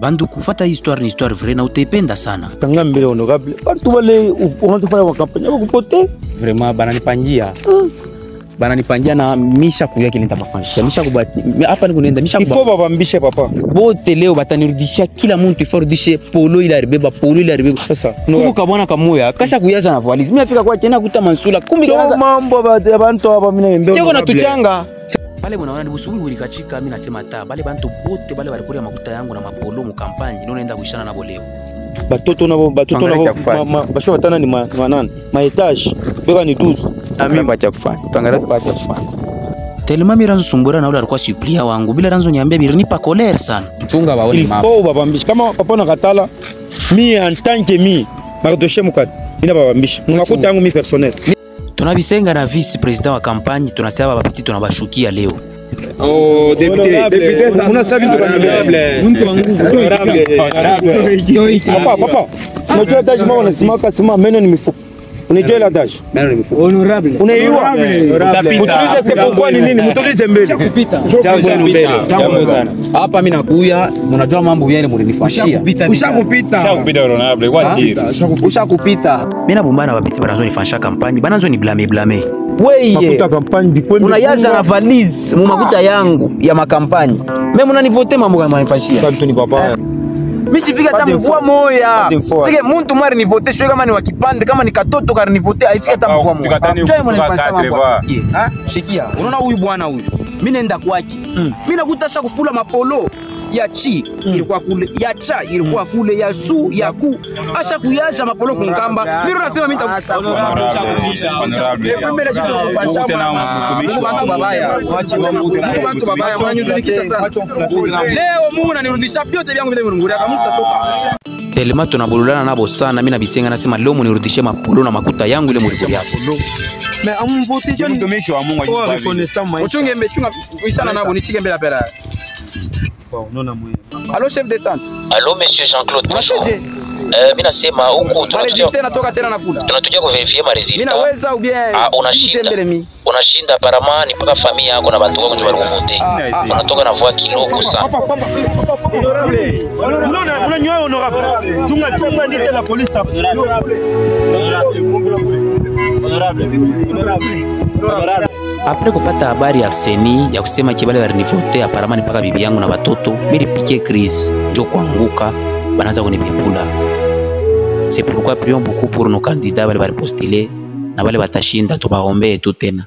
bandu kufata histoire ni histoire vrai na utaipenda sana. Tanga mbele honorable. Bantu bale unatufanya makampanya bakupote vraiment bananipangia bananipangia na misha kuya kile nitabafanyisha misha kubwa hapa ni kunenda misha ifo babambishe papa. Bote leo batanirudishia kila mtu ifo rudishe polo ile alibeba polo ile alibeba. Sasa kuko kabwana kamoya kasha kuyaza na valizi. Mimi nafika kwa chena kuta mansula kumbi to mambo ya bantu hapa mimi naenda cheko na tuchanga pale munaona ni busubuhi bulikachika mi nasema ta. Bale bantu bote bale balikuria makuta yangu na mapolo mukampanyi ndio naenda kuishana nabo leo. Batoto nabo batoto nabo basho batana ni ma- ni manane ma etage. Beka ni 12 mimi bacha kufanya. Telema miranzo sumbura na ule alikuwa suplia wangu. Bila ranzo niambia birinipa kolere sana. Chunga baone mama. Ifo babambisha kama papa na katala mi en tant que mi makatoshe mukati. Ina babambisha. mumakuta yangu mi personnel. Tunabisenga na vice president wa kampanyi tunasema bapiti tunabashukia leo. Oh député. Una sabi ndo kanibele mtu. Wa nguvu. Papa papa. Unajua daji mama unasimama sima meno ni mifupa unajua ile Honorable. unaiua. Mtulize sepokuwa ni nini? Mtulize mbele. Jambo yenu mbele. Jambo sana. hapa mimi nakuya mnajua mambo yale mlinifashia. Shakupita honorable. Kwa siri. ushakupita. Mi nabumbana bapiti bananzo nifanisha kampani. bananzo ni blame blame. Weye. Makuta kampani bikwembe unayaza na valise mu makuta yangu ya makampani. Mimi munanivote mambo kama nifashia. Kwa mtu ni papa misifika hata mvua moya. Sike muntu mwari nivote shwe kama ni wakipande kama ni katoto kari nivote aifika hata mvua moya. tukatani mwana. Ye, ha? shikia unaona huyu bwana huyu? Mine nenda kwake. Mi nakuta sha kufula mapolo ya chi ilikuwa kule ya cha ilikuwa kule ya su ya ku asha kuyaja mapolo kunkamba Mimi nasema mimi nitakuta babaya. Bantu babaya, mnanihuzunikisha sana. Leo Mungu nanirudisha vyote vyangu vile mlunguria kama mtatoka telema tunabululana nabo sana Mimi na Bisenga nasema leo munirudishie mapolo na makuta yangu ile mulikuria Mtumishi wa Mungu ajibali. Uchunge mbe chunga kuishana nabo nichike mbele pera. Allo chef de centre. alo monsieur jean claude bonjour. Unasemaje? eh, mi nasema huku Mare tunatuja tena toka ku verify ma kuverifie Mimi naweza au bien? Ah, unashinda. Unashinda paramani mpaka familia yako na watu wako ndio balikuvote tunatoka na voix kidogo sana. Unanyoa honorable. Chunga chunga ndite la polisi hapo apre kupata habari ya seni ya kusema kibale barinivote aparamani mpaka bibi yangu na batoto milipikie crise njo kuanguka banaanza kunipepula. C'est pourquoi prions beaucoup pour nos candidats bale balipostile na bale batashinda tubaombee tu tena